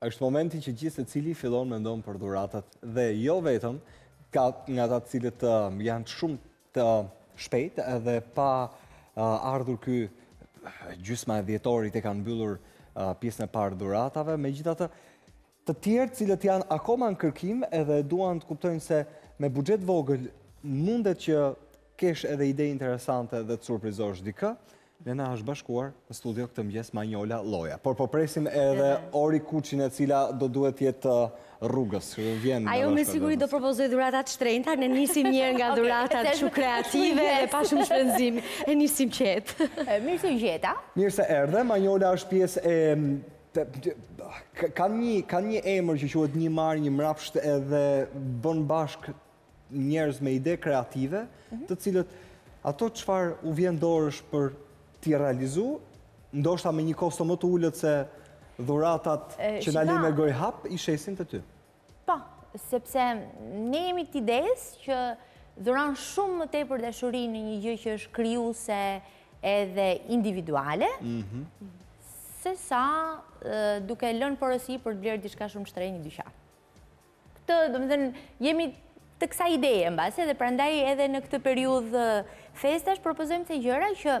është momenti që gjithsecili fillon mendon për dhuratat dhe jo vetëm ka nga ata të cilët janë shumë të shpejt edhe pa ardhur ky gjysma e dhjetorit e kanë mbyllur pjesën e parë dhuratave, megjithatë të tjerë të cilët janë akoma në kërkim edhe duan të kuptojnë se me buxhet vogël mundet që kesh edhe ide interesante dhe të surprizosh dikë, ne na është bashkuar në studio këtë mëngjes Manjola Lloja. Por po presim edhe Ori Kuçin e cila do duhet të jetë rrugës. Ajo me siguri do propozojë dhuratat e shtrenjta, ne nisim një nga dhuratat shumë kreative dhe pa shumë shpenzim. E nisim qetë. Mirë se ju gjeta. Mirë se erdhe, Manjola është pjesë e Kanë një, kanë një emër që quhet një mbarë, një mbrapsht edhe bën bashkë njerëz me ide kreative, mhm. të cilët ato çfarë u vjen dorësh për t'i realizu, ndoshta me një kosto më të ulët se dhuratat që na lënë me gojë hap, i shesin te ty. Po, sepse ne jemi të idesë që dhuron shumë më tepër dashuri në një gjë që është krijuese edhe individuale, mhm. se sa duke lënë porosi për të blerë diçka shumë shtrenjtë në një dyqan. Këtë, domethënë, jemi të kësaj ideje në bazë, dhe prandaj edhe në këtë periudhë festash, propozojmë te gjëra që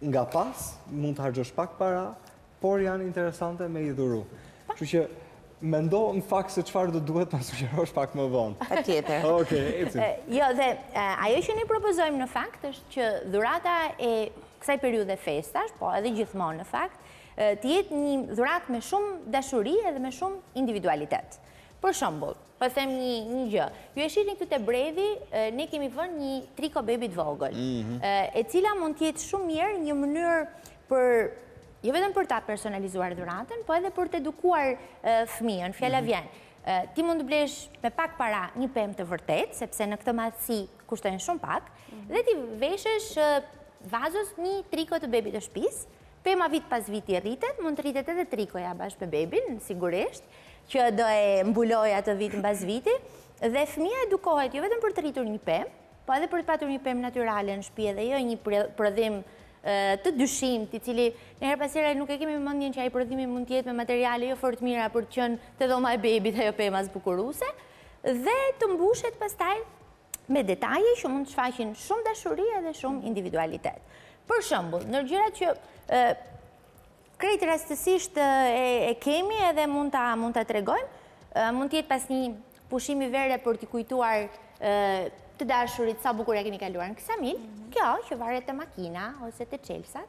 Nga pas, mund të harxhosh pak para, por janë interesante me i dhuru. Kështu që mendo në fakt se çfarë do duhet të na sugjerosh pak më vonë. Patjetër. Oke, ecim. Jo, dhe ajo që ne propozojmë në fakt është që dhurata e kësaj periudhe festash, po edhe gjithmonë në fakt, të jetë një dhuratë me shumë dashuri edhe me shumë individualitet. Për shembull, Po them një gjë. Ju e shihni këtu te bredhi ne kemi vënë nji triko bebi të vogël, e cila mund të jetë shumë mirë një mënyrë për jo vetëm për ta personalizuar dhuratën, po edhe për të edukuar fëmijën. Fjala vjen, ti mund të blesh me pak para një pemë të vërtetë, sepse në këtë madhësi kushtojnë shumë pak, dhe t'i veshësh vazos nji triko të bebit të shpisë, pema vit pas viti rritet, mund të rritet edhe trikoja bashkë me bebin, sigurisht, që do e mbulojë atë vit mbas viti dhe fëmija edukohet jo vetëm për të rritur një pemë, po edhe për të patur një pemë natyrale në shpi edhe jo një prodhim të dyshimtë, i cili ne herë pas here nuk e kemi mendjen që ai prodhimi mund të jetë me materiale jo fort të mira për të qenë te dhoma e bebit ajo pema zbukuruse dhe të mbushet pastaj me detaje që mund të shfaqin shumë dashuri edhe shumë individualitet. Për shembull, ndër gjërat që Krejt rastësisht e kemi edhe mund ta mund ta tregojmë. Mund të jetë pas një pushimi vere për t'i kujtuar të dashurit sa bukur e kemi kaluar në Ksamil. Mhm. Kjo që varet te makina ose te çelsat,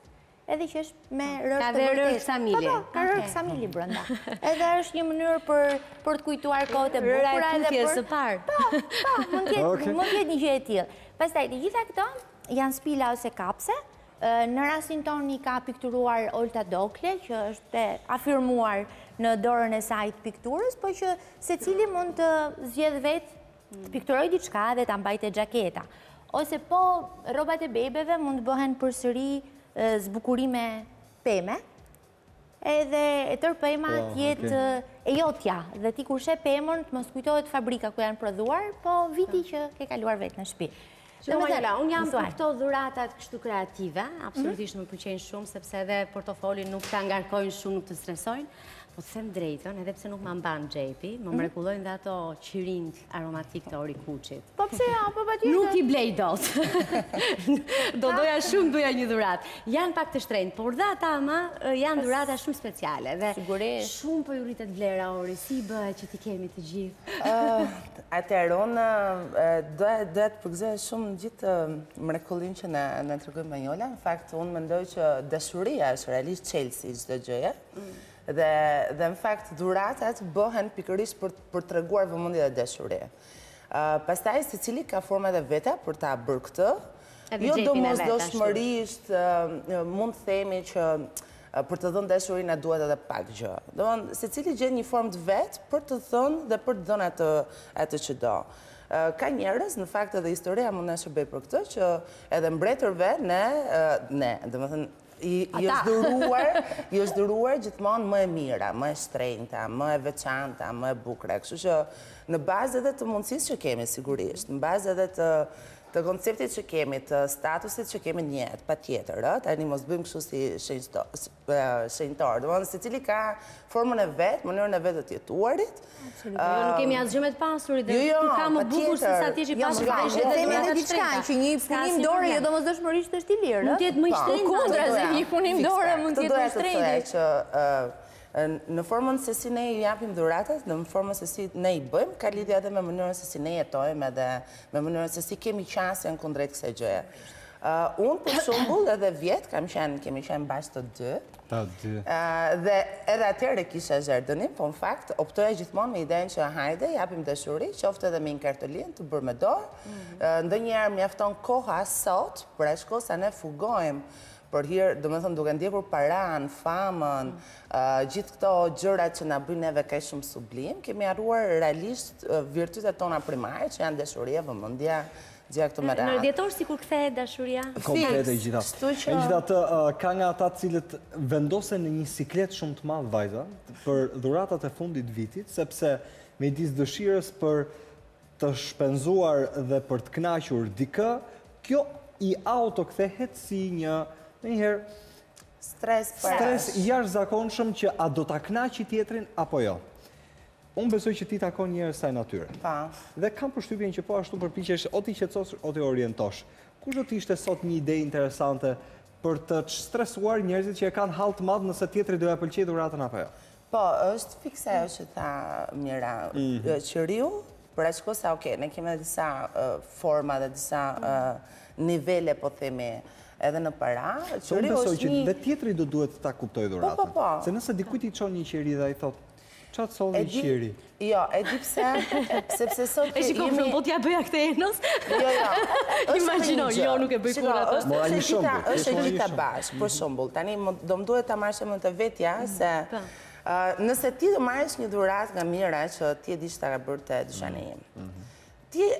edhe që është me rërë të vërtetë. Ka rërë Ksamili. Po, po, ka rërë Ksamili brenda. Edhe është një mënyrë për të kujtuar kohët e bukura. Rëra e tutje së parë. Po, po, mund të jetë një gjë e tillë. Pastaj, të gjitha këto janë spila ose kapse, Në rastin tonë i ka pikturuar Olta Dokle, që është e afirmuar në dorën e saj të pikturës, po që secili mund të zgjedhë vetë të mm. pikturojë diçka dhe ta mbajë te xhaketa. Ose po rrobat e bebeve mund të bëhen përsëri zbukurime peme, Edhe e tërë pema po, të jetë e jotja, dhe ti kur sheh pemën të mos kujtohet fabrika ku janë prodhuar, po viti që ke kaluar vetë në shpi. Manjola, unë jam për këto dhuratat kështu kreative, mhm. absolutisht më pëlqejnë shumë, sepse edhe portofolin nuk ta ngarkojnë shumë, nuk të stresojnë, po të them të drejtën, edhe pse nuk ma mban xhepi, më mhm. mrekullojnë dhe ato qirinj aromatikë te Ori Kuçit. Po pse jo, po patjetër. Nuk i blej dot. Do doja shumë doja një dhuratë. Janë pak të shtrenjtë, por ato ama janë dhurata shumë speciale. Dhe shumë po ju rritet vlera Ori, si i bëhet që t'i kemi të gjithë. Atëherë, unë doja të përgëzoj shumë gjithë mrekullinë që na tregoi Manjola. Në fakt, unë mendoj që dashuria është realisht çelësi i çdo gjëje. Mm. Dhe, dhe në fakt, dhuratat bëhen pikërisht për, për të treguar vëmendje dhe dashuri. Uh, pastaj, secili ka format e veta për ta bërë këtë, jo domosdoshmërisht, uh, mund të themi që uh, për të dhënë dashuri na duhet edhe pak gjë. Domethënë, secili gjen një formë të vetën për të thënë dhe për të dhënë atë, atë që do. Uh, ka njerëz, në fakt edhe historia mund na shërbejë për këtë, që edhe mbretërve ne, uh, ne, domethënë, I është dhuruar, i është dhuruar gjithmonë më e mira, më e shtrenjta, më e veçanta, më e bukura. Kështu që në bazë edhe të mundësisë që kemi sigurisht, në bazë edhe të të konceptit që kemi, të statusit që kemi në jetë, patjetër, ë, tani mos bëjmë kështu si shenjtorë, shenjtorë, domethënë secili ka formën e vet, mënyrën e vet të të jetuarit, Absolut. Jo, nuk kemi asgjë me të pasurit dhe jo, jo, nuk ka më bukur se sa të jesh jo, i pasur për shëndet. Kemi edhe diçka që një punim dore jo domosdoshmërisht është i lirë. Mund të jetë më i po, shtrenjtë. Përkundrazi një punim dore mund të jetë më i shtrenjtë. që në formën se si ne i japim dhuratat, në formën se si ne i bëjmë, ka lidhje edhe me mënyrën se si ne jetojmë edhe me mënyrën se si kemi qasjen kundrejt kësaj gjëje. Unë për shembull edhe vjet kam qenë, kemi qenë bashkë të dy, Ta dy. Dhe edhe atër e kisha zherdënin, po në fakt, optoja gjithmonë me idenë që hajde, japim dashuri, qoftë edhe me një kartolinë të bërë me dorë, mhm. ndonjëherë mjafton koha sot, për aq kohë sa ne fugojmë, për hirë, domethënë duke ndjekur paranë, famën, mhm. gjithë këto gjëra që na bëjnë neve kaq shumë sublim, kemi harruar realisht virtytet tona primare, që janë dashuria, vëmendja, Gjitha këto më rrallë. Në dhjetor sikur kthehet dashuria? Komplet e gjitha. Megjithatë, ka nga ata të cilët vendosen në një siklet shumë të madh vajza për dhuratat e fundvitit, sepse midis dëshirës për të shpenzuar dhe për të kënaqur dikë, kjo ja u kthehet si një ndonjëherë stres i jashtëzakonshëm që a do ta kënaq tjetrin apo jo. Unë besoj që ti takon njerëz të kësaj natyre. Po. Dhe kam përshtypjen që po ashtu përpiqesh o t'i qetësosh o t'i orientosh. Kush do të ishte sot një ide interesante për të stresuar njerëzit që e kanë hall të madh nëse tjetri do ia pëlqejë dhuratën apo jo? Po, është fiks ajo që tha Mira. Mhm. Qiriu, për aq kohë sa ok, ne kemi edhe disa forma dhe disa nivele po themi edhe në para, qiriu është një Unë besoj që dhe tjetri do duhet ta kuptojë dhuratën. Po, po, po. Se nëse dikujt i çon një qiri dhe ai thotë Ça, të solli një qiri? Jo, e di pse, sepse sot jemi... E shiko, me shumë, po t'ia bëja këtë Enës? Jo, jo, është Imagino, jo, nuk e bëj kurrë atë. Mora një shumë, është e gjitha bashkë, për shembull, tani do më duhet ta marr shembull te vetja, mm, se... Nëse ti do marrësh një dhuratë nga Mira që ti e di që ta ka bërë te dyqani mm, im. Mm-hmm. Ti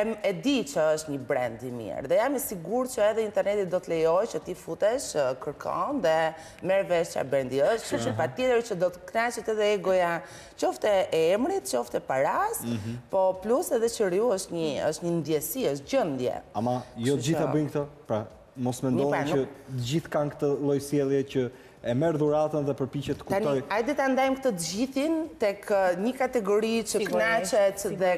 e di që është një brand i mirë dhe jam i sigurt që edhe interneti do të lejojë që ti futesh, kërkon dhe merr vesh çfarë brandi është, kështu që patjetër që do të kënaqet edhe egoja qoftë e emrit, qoftë e paras, po plus edhe qiriu është një ndjesi, është gjendje. Ama jo të gjitha bëjnë këtë, pra Mos mendoni që të gjithë kanë këtë lloj sjellje që e merr dhuratën dhe përpiqet të kuptojë. Tani, hajde ta ndajmë këtë të gjithin tek një kategori që kënaqet dhe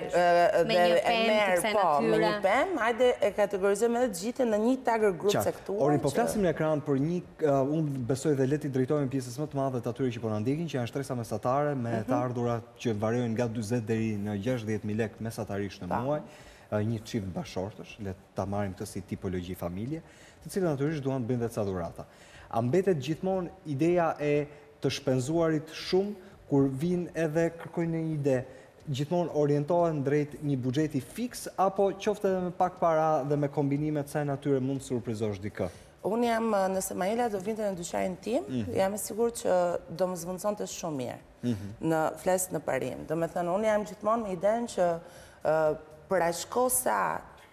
dhe e merr po me një temë, hajde e kategorizojmë edhe të gjithin në një target grup të caktuar. Qartë. Ori, po flasim në ekran për një, unë besoj dhe le t'i drejtohemi pjesës më të madhe të atyre që po na ndjekin, që janë shtresa mesatare me të ardhura që variojnë nga dyzet deri në gjashtëdhjetë mijë lekë mesatarisht në muaj, një çift bashkëshortësh, le të ta marrim këtë si tipologji familje, të cilët natyrisht duan të bëjnë dhe ca dhurata. A mbetet gjithmonë ideja e të shpenzuarit shumë kur vijnë edhe kërkojnë ndonjë ide, gjithmonë orientohen drejt një buxheti fiks apo qoftë edhe me pak para dhe me kombinime të kësaj natyre mund të surprizosh dikë? Unë jam, nëse Maela do vinte në dyqanin tim, jam e sigurt që do më zëvendësonte shumë mirë. ne flasim në parim. Domethënë, unë jam gjithmonë me idenë që për aq kohë sa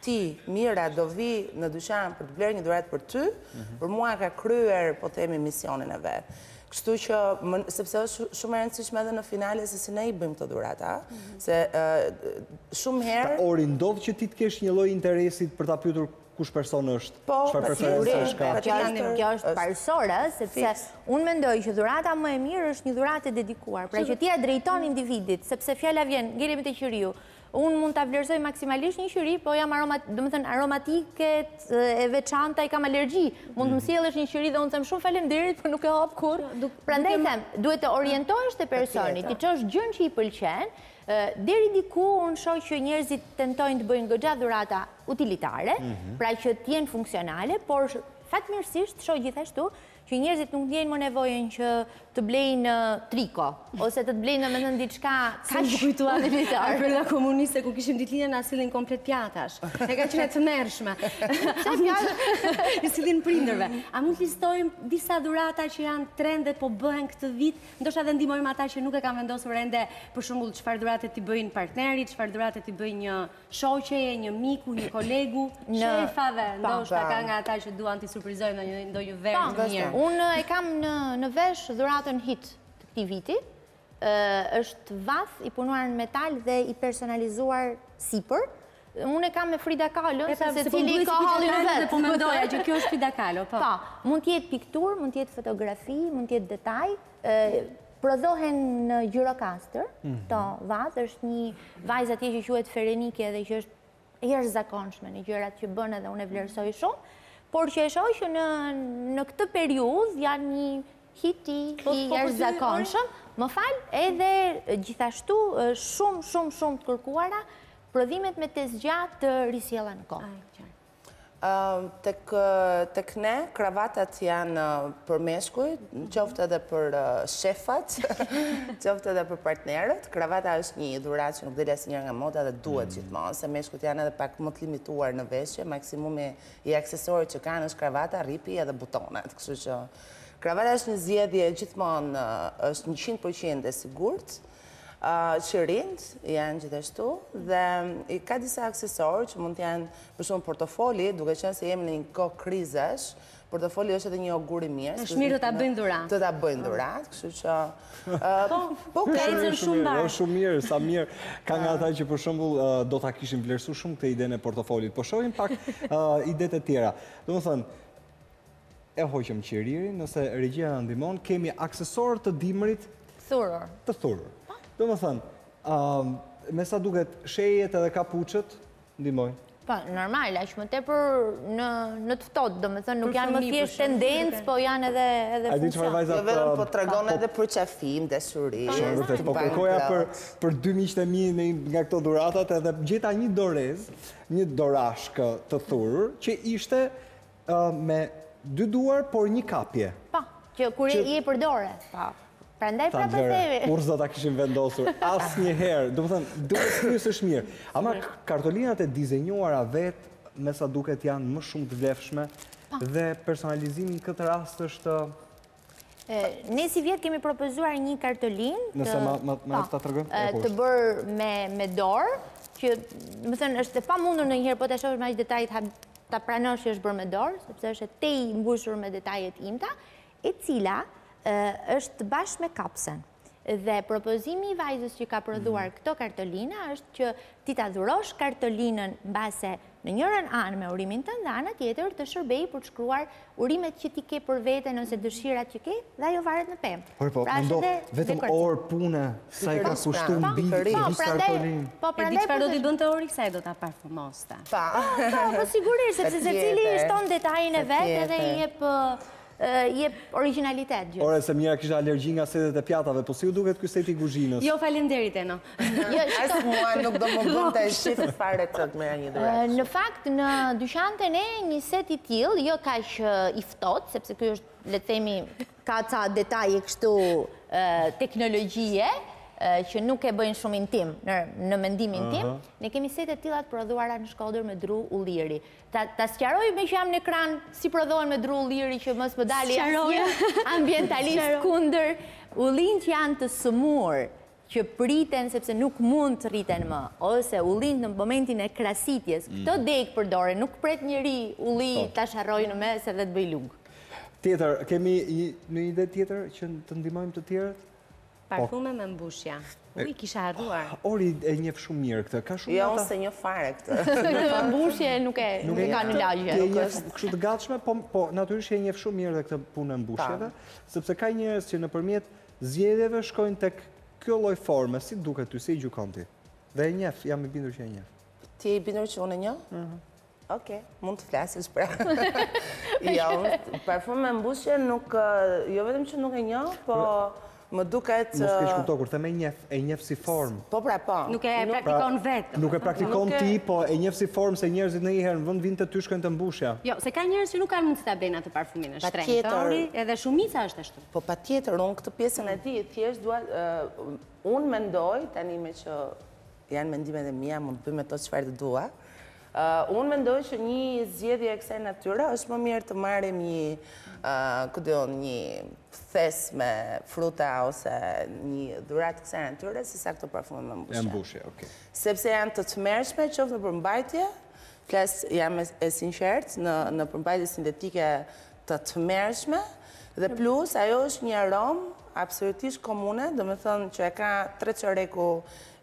ti, Mira, do vish në dyqan për të blerë një dhuratë për ty, mhm. për mua ka kryer, po të themi, misionin e vet. Kështu që, sepse është shumë e rëndësishme edhe në finale se si ne i bëjmë këto dhurata, mhm. se shumë herë... Pra, ori, ndodh që ti të kesh një lloj interesi për ta pyetur kush person është, po, çfarë preferencash ka. Po, sigurisht, kjo është parësore, sepse unë mendoj që dhurata më e mirë është një dhuratë e dedikuar, pra që ti ia drejton individit, sepse fjala vjen, ngelemi te qiriu, unë mund ta vlerësoj maksimalisht një qiri, po jam aromatikët e veçanta i kam alergji, mund të më sjellësh një qiri dhe unë të them shumë faleminderit, por nuk e hap kurrë, prandaj them, duhet të orientohesh te personi, t'i çosh gjënë që i pëlqen, Deri diku unë shoh që njerëzit tentojnë të bëjnë goxha dhurata utilitare, pra që të jenë funksionale, por fatmirësisht shoh gjithashtu që njerëzit nuk ndiejnë më nevojën që të blejnë triko ose të të blejnë domethënë diçka kaq utilitare. Për nga komuniste kur kishim ditëlindjen na sillnin komplet pjatash. E ka qenë e tmerrshme. I sillnin prindërve. A mund të listojmë disa dhurata që janë trend dhe po bëhen këtë vit Ndoshta dhe ndihmojmë ata që nuk e kanë vendosur ende, për shembull, çfarë dhurate t'i bëjnë partnerit, çfarë dhurate t'i bëjnë një shoqeje, një miku, një kolegu, shefave, ndoshta ka nga ata që duan t'i surprizojnë me ndonjë verë të mirë. Unë e kam në vesh dhuratën hit të këtij viti, është vath i punuar në metal dhe i personalizuar sipër, Unë e kam me Frida Kahlo, se secili ka hallin e vet. Po mendoja që kjo është Frida Kahlo, po. Po, mund të jetë pikturë, mund të jetë fotografi, mund të jetë detaj. Prodhohen në Gjirokastër, mhm. këto vathë, është një vajzë atje që quhet Ferenike dhe që është e jashtëzakonshme në gjërat që bën dhe unë e vlerësoj mhm. shumë, por që e shoh që në këtë periudhë janë një hit, po, po, i jashtëzakonshëm, më fal edhe gjithashtu shumë, shumë, shumë të kërkuara, Prodhimet me tezgjah të risjella në kohë. Ai, qartë. Tek ne, kravatat janë për meshkuj, qoftë edhe për shefat, qoftë edhe për partnerët. Kravata është një dhuratë që nuk del asnjëherë nga moda dhe duhet mm. gjithmonë, se meshkujt janë edhe pak më të limituar në veshje, maksimumi i aksesorit që kanë është kravata, rripi edhe butonat, kështu që... Kravata është një zgjedhje gjithmonë, është 100% e sigurt, Qirinjtë janë gjithashtu dhe ka disa aksesorë që mund të jenë për shembull portofoli, duke qenë se jemi në një kohë krizesh, portofoli është edhe një ogur i mirë. Është mirë të ta bëjnë dhuratë. Të ta bëjnë dhuratë, kështu që po, po ka një shumë mirë, është shumë mirë, sa mirë. Ka nga ata që për shembull do ta kishim vlerësu shumë këtë idenë e portofolit. Po shohim pak idetë e tjera. Domethënë, E hoqëm qiririn, nëse regjia na ndihmon, kemi aksesorë të dimrit të thurur. Të thurur. Po. Domethënë, ë me sa duket shallet edhe kapuçët ndihmojnë. Po, normal, aq më tepër në në të ftohtë, domethënë nuk janë më thjesht tendencë, po janë edhe edhe funksion. Jo vetëm po tregon po- edhe për qafim, dashuri. Po, shumë vërtet. Po kërkoja për për dy miqtë e mi në një nga këto dhuratat edhe gjeta një dorez, një dorashkë të thurur që ishte Ë, me dy duar, por një kapje. Po, që kur e përdore. Po. Prandaj pra po themi. Nuk do ta kishim vendosur asnjëherë. Domethënë, duhet të pyesësh mirë. Ama kartolinat e dizenjuara vetë, me sa duket janë më shumë të vlefshme dhe personalizimi në këtë rast është Ne sivjet kemi propozuar një kartolinë të bërë me dorë, që domethënë është e pamundur ndonjëherë, po ta shohësh me aq detaje ta pranosh që është bërë me dorë, sepse është e tejmbushur me detaje të imta, e cila është bashkë me kapësen. Dhe propozimi i vajzës që ka prodhuar mhm. këto kartolina është që ti ta dhurosh kartolinën mbase në njërën anë me urimin tënd dhe ana tjetër të shërbejë për të shkruar urimet që ti ke për veten ose mhm. dëshirat që ke dhe ajo varet në pemë. Por po, pra mendo, vetëm orë pune, sa i ka kushtu mbi të gjitha kartolinë. Po, prandaj, po, do t'i bënd të ori, sa i do t'a parfumosta. Pa, po, po, po, sigurisht, sepse secili i shton detajin e vet edhe i e për Jep originalitet gjithë. Ore se mirë kisha alergji nga setet e pjatave, po si ju duket ky seti i kuzhinës? Jo, faleminderit Eno. Jo, as mua nuk do më bënte qejf fare të marr një dhuratë. Në fakt në dyqan te ne një set i tillë, jo kaq i ftohtë, sepse ky është, le të themi, ka ca detaje kështu teknologjie që nuk e bëjnë shumë intim, në mendimin tim. Ne kemi sete të tilla të prodhuara në Shkodër me dru ulliri. Ta sqaroj meqë jam në ekran si prodhohen me dru ulliri që mos më dalë asnjë ambientalist kundër. Ullinjtë që janë të sëmurë që priten sepse nuk mund të rriten më, ose ullinjtë në momentin e krasitjes, këto degë përdoren, nuk pret njeri ulli ta sharrojë në mes edhe të bëjë lugë. Tjetër, kemi ndonjë ide tjetër që të ndihmojmë të tjerët? Parfume me mbushje. U, i kisha harruar. Ori e njef shumë mirë këtë. Ka shumë jo, ata... Jo, s'e njoh fare këtë. Këtë me mbushje nuk e, nuk e ka në lagje. Ti e njef kështu të gatshme, po, po natyrisht e njef shumë mirë dhe këtë punë e mbushjeve, sepse ka njerëz që nëpërmjet zgjedhjeve shkojnë tek kjo lloj forme, si të duket ty, si i gjykon ti. Dhe e njef, jam i bindur që e njef. Ti je i bindur që unë e njoh? Mhm. Ok, mund të flasësh pra. Jo, parfume mbushje nuk, jo vetëm që nuk e njoh, po më duket... Mos kishë kupto, kur them e njeh, e njeh si formë. Po pra, po. Nuk e pra- praktikon vetë. Nuk e praktikon ti, po e njeh si formë se njerëzit ndonjëherë në vend të vijnë te ty shkojnë te mbushja. Jo, se ka njerëz që nuk kanë mundësi ta blejnë atë parfumin e shtrenjtë. Patjetër. Edhe shumica është ashtu. Po patjetër, unë këtë pjesën e di, thjesht dua t', unë mendoj tani me që janë mendimet e mia, mund të bëj me to çfarë të dua. Unë mendoj që një zgjedhje e kësaj natyre është më mirë të marrim një, ku di unë, një thes me fruta ose një dhuratë të kësaj natyre, sesa këto parfume me mbushje. Me mbushje, okay. Sepse janë të tmerrshme, qoftë në përmbajtje, flas jam e sinqertë, në përmbajtje sintetike të tmerrshme dhe plus ajo është një aromë absolutisht komune, domethënë që e ka tre çoreku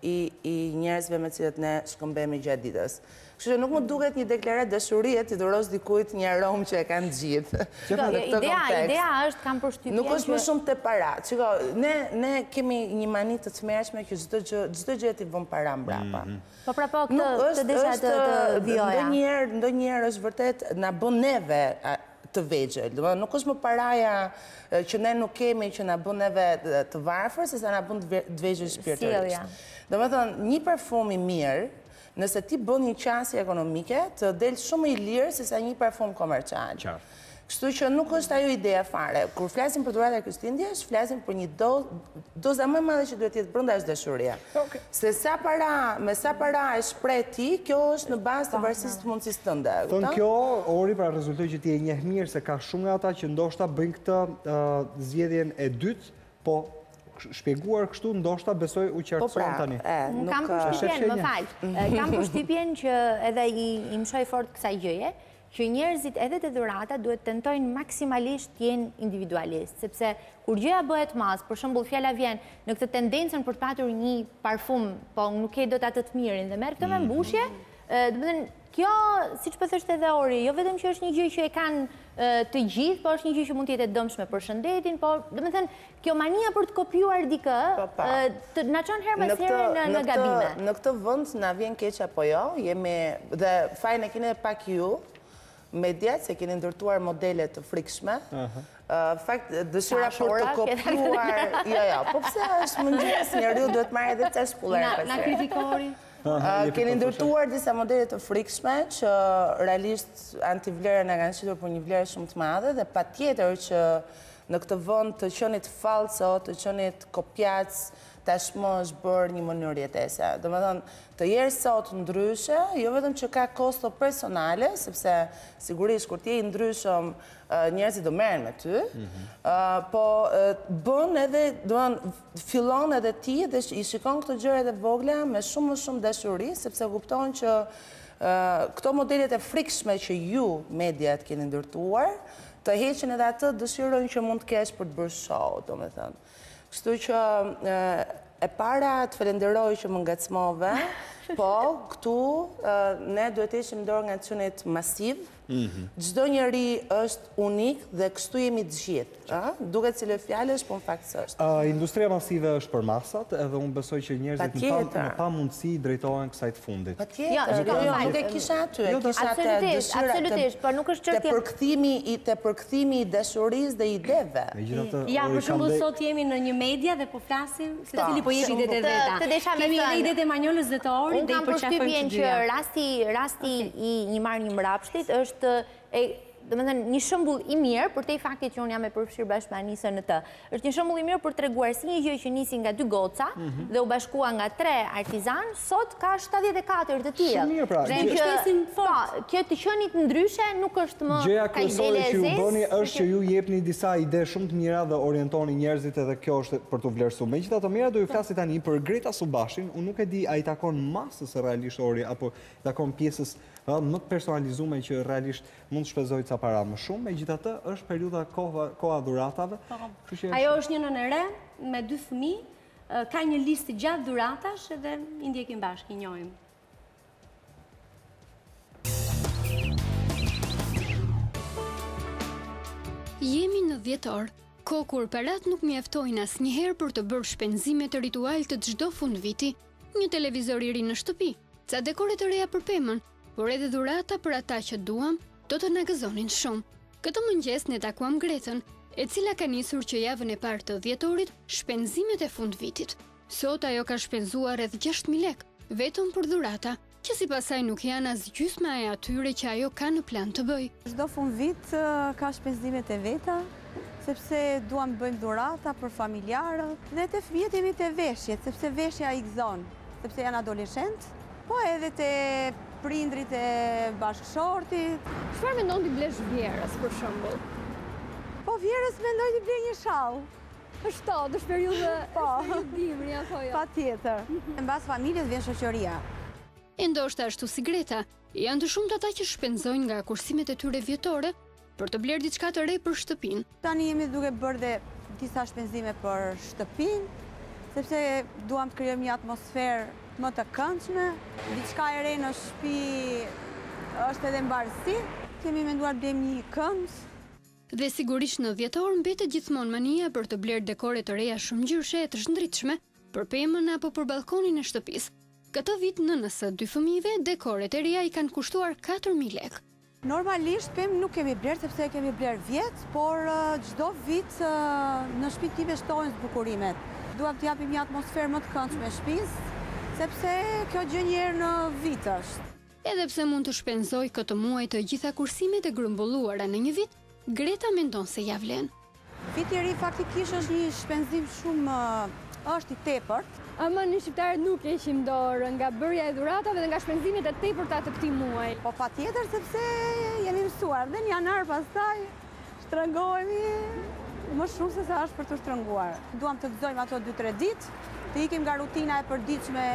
i, i njerëzve me të cilët ne shkëmbehemi gjatë ditës. Kështu që nuk më duket një deklaratë dashurie t'i dhurosh dikujt një aromë që e kanë të gjithë. Shiko, në këtë ideja, kontekst, ideja është kam përshtypjen... Nuk është më shumë te para. Shiko, ne ne kemi një mani të tmerrshme që çdo gjë, çdo gjë t'i vëmë para mbrapa. Mm -hmm. Po pra po këtë të desha të vijoja. Ndonjëherë, ndonjëherë është vërtet na bën neve të vegjël. Domethënë nuk është më paraja që ne nuk kemi që na bën neve të varfër, sesa na bën të vegjël shpirtërisht. Domethënë një parfum i mirë, nëse ti bën një qasje ekonomike, të del shumë më i lirë sesa një parfum komercial. Kështu që nuk është ajo ideja fare. Kur flasim për dhuratë e Krishtlindjes, flasim për një dozë, doza më e madhe që duhet të jetë brenda është dashuria. Se sa para, me sa para e shpreh ti, kjo është në bazë të varësisë të mundësisë tënde. Thënë kjo, Ori, pra rezultoi që ti e njeh mirë se ka shumë nga ata që ndoshta bëjnë këtë zgjedhjen e dytë, po shpjeguar kështu ndoshta besoj u qartësuam tani. Po pra, nuk kam përshtypjen, më fal. Kam përshtypjen që edhe i mshoj fort kësaj gjëje, që njerëzit edhe te dhuratat duhet të tentojnë maksimalisht të jenë individualistë, sepse kur gjëja bëhet masë, për shembull fjala vjen në këtë tendencën për të patur një parfum, po unë nuk e ble dot atë të mirin dhe marr këtë me mbushje, domethënë kjo, siç po thoshte edhe Ori, jo vetëm që është një gjë që e kanë të gjithë, po është një gjë që mund të jetë e dëmshme për shëndetin, po domethënë kjo mania për të kopjuar dikë, na çon herë pas herë në gabime. Në këtë vend, na vjen keq apo jo, jemi, dhe fajin e keni pak ju, mediat, se keni ndërtuar modele të frikshme, fakt, dëshira për të kopjuar, jo, jo, po pse është mëngjes, njeriu duhet të marrë edhe shpulla herë pas here. Na kritiko, Ori. Keni ndërtuar disa modele të frikshme, që realisht anti-vlerën e kanë qitur për një vlerë shumë të madhe, dhe patjetër që Në këtë vend të qenit fallso, të qenit kopjac, tashmë është bërë një mënyrë jetese. Domethënë, të jesh sot ndryshe, jo vetëm që ka kosto personale, sepse sigurisht kur ti je i ndryshëm, njerëzit do merren me ty, po bëhen edhe, domethënë fillon edhe ti dhe i shikon këto gjërat e vogla me shumë më shumë dashuri, sepse kupton që këto modelet e frikshme që ju mediat keni ndërtuar, Të heqin edhe atë dëshirën që mund të kesh për të bërë show, domethënë. Kështu që e para të falenderoj që më ngacmove, po këtu ne duhet të heqim dorë nga çunit masivë. Mhm. Çdo njeri është unik dhe kështu jemi të gjithë, ëh? Duket si lojë fjalësh, po në fakt Industria masive është për masat edhe unë besoj që njerëzit në pamundësi i drejtohen kësaj të fundit. Patjetër, jo, jo, nuk e kisha aty, e kisha te dëshira, te përkthimi i dashurisë dhe ideve. Ja, për shembull dhe sot jemi në një media dhe po flasim se të li po jemi dhe dhe dhe ta. Të desha me thënë, dhe dhe Manjolës dhe te Ori dhe i përqafon që dyja. Unë kam përshtypjen që rasti i Një mbarë një mbrapsht-it është E, domethënë, një shembull i mirë, përtej faktit që unë jam e përfshirë bashkë me Anisën në të, është një shembull i mirë për të treguar si një gjë që nisi nga dy goca mhm. dhe u bashkua nga tre artizanë, sot ka 74 të tjerë. Shumë mirë pra. Dhe që po, kjo të qenit ndryshe nuk është më Gjëja kryesore që ju bëni është që ju jepni disa ide shumë të mira dhe orientoni njerëzit edhe kjo është për t'u vlerësuar. Megjithatë, mira do ju po. flasit tani për Greta Subashin, unë nuk e di a i takon masës realisht Ori apo i takon pjesës ë më të personalizume që realisht mund të shpenzojë ca para më shumë, megjithatë është periudha koha e dhuratave. Po, po. Ajo është një nënë e re, me dy fëmijë, ka një listë të gjatë dhuratash dhe i ndjekim bashkë, i njohim. Jemi në dhjetor, kohë kur paratë nuk mjaftojnë asnjëherë për të bërë shpenzimet rituale të çdo fundviti, Një televizor i ri në shtëpi, ca dekore të reja për pemën, por edhe dhurata për ata që duam, do të na gëzonin shumë. Këtë mëngjes ne takuam Gretën, e cila ka nisur që javën e parë të dhjetorit shpenzimet e fundvitit. Sot ajo ka shpenzuar rreth 6000 lekë vetëm për dhurata, që sipas saj nuk janë as gjysma e atyre që ajo ka në plan të bëjë. Çdo fundvit ka shpenzimet e veta, sepse duam të bëjmë dhurata për familjarët dhe te fëmijët jemi te veshjet, sepse veshja i gëzon, sepse janë adoleshentë, po edhe te prindërit e bashkëshortit. Çfarë mendon t'i blesh vjehrrës për shembull? Po vjehrrës mendoj t'i blej një shall. Është shtatë, është periudhë, është periudhë dimri apo jo? Patjetër. Mbas familjes vjen shoqëria. E ndoshta ashtu si Greta, janë të shumtë ata që shpenzojnë nga kursimet e tyre vjetore për të blerë diçka të re për shtëpinë. Tani jemi duke bërë dhe disa shpenzime për shtëpinë, sepse duam të krijojmë një atmosferë më të këndshme. Diçka e re në shpi është edhe mbarësi. Kemi menduar të blejmë një kënd. Dhe sigurisht në dhjetor mbetet gjithmonë mania për të blerë dekore të reja shumëngjyrëshe e të shndritshme për pemën apo për ballkonin e shtëpisë. Këtë vit nënës së dy fëmijëve dekoret e reja i kanë kushtuar katër mijë lekë. Normalisht pemë nuk kemi blerë sepse e kemi blerë vjet, por çdo vit në shpinë time shtohen zbukurimet. Duam t'i japim një atmosferë më të këndshme shpisë, sepse kjo gjë një herë në vit është. Edhe pse mund të shpenzojë këtë muaj të gjitha kursimet e grumbulluara në një vit, Greta mendon se ia vlen. Viti i ri faktikisht është një shpenzim shumë është i tepërt. Ama ne shqiptarët nuk heqim dorë nga bërja e dhuratave dhe nga shpenzimet e tepërta të këtij muaji. Po patjetër sepse jemi mësuar dhe në janar pastaj shtrëngohemi më shumë se sa është për të shtrënguar. Duam të gëzojmë ato dy tre ditë, të ikim nga rutina e përditshme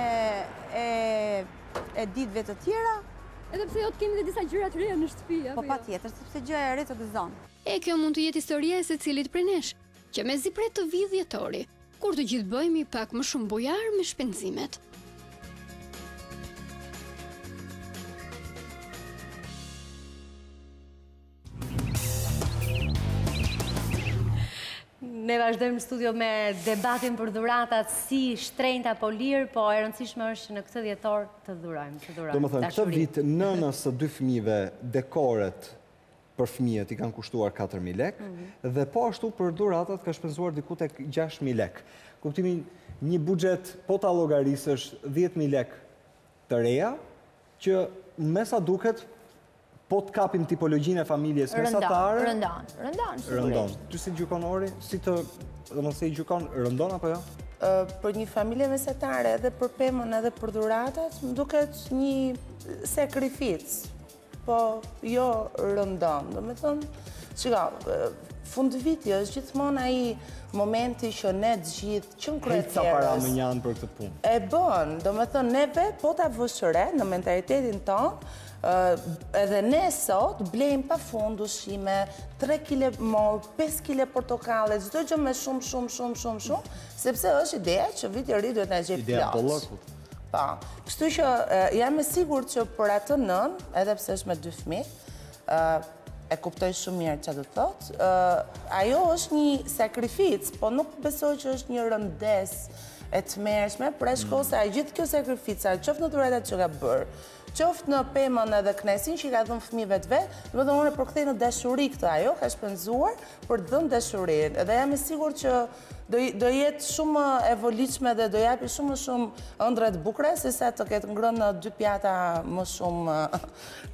e ditëve të tjera. Edhe pse jo të kemi dhe disa gjëra të reja në shtëpi, apo jo? Po patjetër, sepse gjëja e re të gëzon. E kjo mund të jetë historia e secilit prej nesh, që mezi pret të vijë dhjetori, kur të gjithë bëhemi pak më shumë bujarë me shpenzimet. Ne vazhdojmë në studio me debatin për dhuratat si shtrenjtë apo lirë, po e rëndësishme është që në këtë dhjetor të dhurojmë, të dhurojmë. Domethënë, këtë vit nënës së dy fëmijëve dekoret për fëmijët i kanë kushtuar 4.000 lek, mhm. dhe po ashtu për dhuratat ka shpenzuar diku te 6.000 lek. Kuptimi një buxhet po ta llogarisësh është 10.000 lek të reja, që mesa duket Po të kapim tipologjinë e familjes mesatare... Rëndon, rëndon, sigurisht. Rëndon. Ti si e gjukon Ori, si të... domethënë si e gjukon, rëndon apo jo? Për një familje mesatare edhe për pemën edhe për dhuratat, më duket një sakrificë, po jo rëndon. Domethënë, çka, fundviti është gjithmonë ai momenti që ne të gjithë që në kretë tjerës... Heq ca para mënjanë për këtë punë. E bën, domethënë neve, po ta vësh re në mentalitetin tonë, Edhe ne sot blejmë pa fund ushqime, 3 kile mollë, 5 kile portokale, çdo gjë me shumë, shumë, shumë, shumë, shumë, sepse është ideja që viti ri të duhet të na gjejë plot. Ideja e bollëkut. Po, po. kështu që jam e sigurt që për atë nënë, edhe pse është me dy fmi, e kuptoj shumë mirë ça do të thotë, ajo është një sakrificë, po nuk besoj që është një rëndesë e tmerrshme, për shkak se, mm, e gjithë kjo sakrifica, qoftë në dhuratat që ka bërë, Qoftë në pemën edhe kënaqësinë që i ka dhënë fëmijëve të vet, domethënë unë e përkthej në dashuri këtë, ajo ka shpenzuar për të dhënë dashuri dhe jam e sigurt që do jetë shumë më e volitshme dhe do japi shumë më shumë ëndrra të bukura sesa të ketë ngrënë në dy pjata më shumë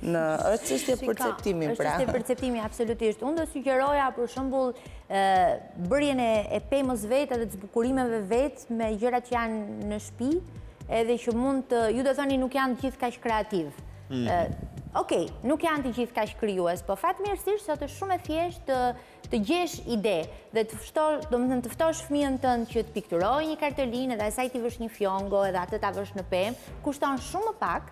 është çështje perceptimi pra. Është çështje perceptimi absolutisht. Unë do sugjeroja për shembull bërjen e pemës vetë edhe të zbukurimeve vetë me gjërat që janë në shpi, edhe që mund të, ju do thoni nuk janë të gjithë kaq kreativë. Mhm. Okej, nuk janë të gjithë kaq krijues, po fatmirësisht sot është shumë e thjeshtë të gjesh ide dhe të fshtosh, domethënë të ftosh fëmijën tënd që të pikturojë një kartolinë dhe asaj t'i vësh një fjongo edhe atë ta vësh në pemë, kushton shumë më pak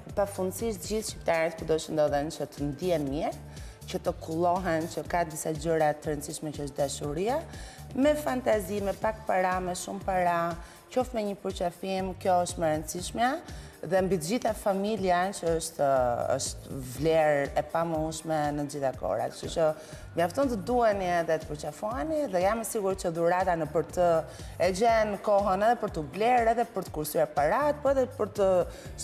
Pafundësisht gjithë shqiptarët kudo që ndodhen që të ndihen mirë, që të kullohen, që ka disa gjëra të rëndësishme që është dashuria, me fantazi, me pak para, me shumë para, qoftë me një përqafim, kjo është më e rëndësishmja, dhe mbi të gjitha familja që është, është vlerë e paçmueshme në të gjitha kohërat. Kështu që Mjafton të duheni edhe të përqafoheni dhe jam e sigurt që dhuratën për të e gjen kohën edhe për të blerë edhe për të kursyer paratë, po edhe për të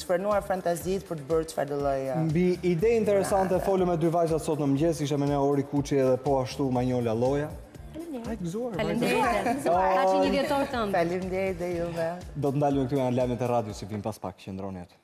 shfrenuar fantazitë për të bërë çfarëdolloj. Mbi ide interesante, folëm me dy vajzat sot në mëngjes, ishte me ne Ori Kuqi edhe po ashtu Manjola Lloja. Faleminderit. Kaloni një vit të mbarë. Faleminderit dhe juve. Do të ndalemi këtu, janë lajmet e radios, vijmë pas pak, qëndroni aty.